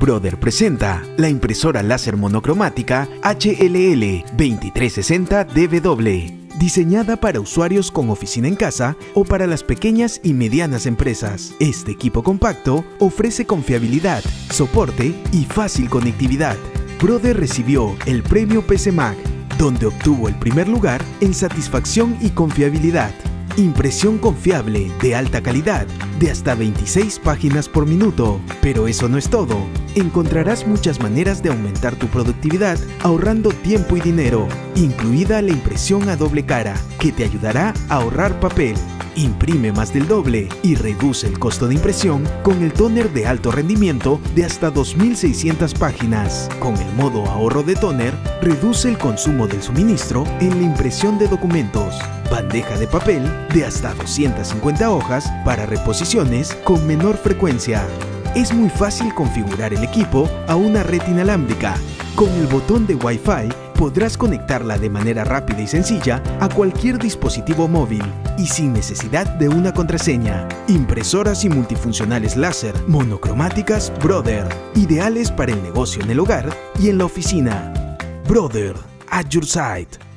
Brother presenta la impresora láser monocromática HLL 2360 DW, diseñada para usuarios con oficina en casa o para las pequeñas y medianas empresas. Este equipo compacto ofrece confiabilidad, soporte y fácil conectividad. Brother recibió el premio PCMAG, donde obtuvo el primer lugar en satisfacción y confiabilidad. Impresión confiable, de alta calidad, de hasta 26 páginas por minuto. Pero eso no es todo. Encontrarás muchas maneras de aumentar tu productividad ahorrando tiempo y dinero, incluida la impresión a doble cara, que te ayudará a ahorrar papel. Imprime más del doble y reduce el costo de impresión con el toner de alto rendimiento de hasta 2600 páginas. Con el modo ahorro de toner, reduce el consumo del suministro en la impresión de documentos. Bandeja de papel de hasta 250 hojas para reposiciones con menor frecuencia. Es muy fácil configurar el equipo a una red inalámbrica. Con el botón de Wi-Fi podrás conectarla de manera rápida y sencilla a cualquier dispositivo móvil y sin necesidad de una contraseña. Impresoras y multifuncionales láser monocromáticas Brother, ideales para el negocio en el hogar y en la oficina. Brother, at your side.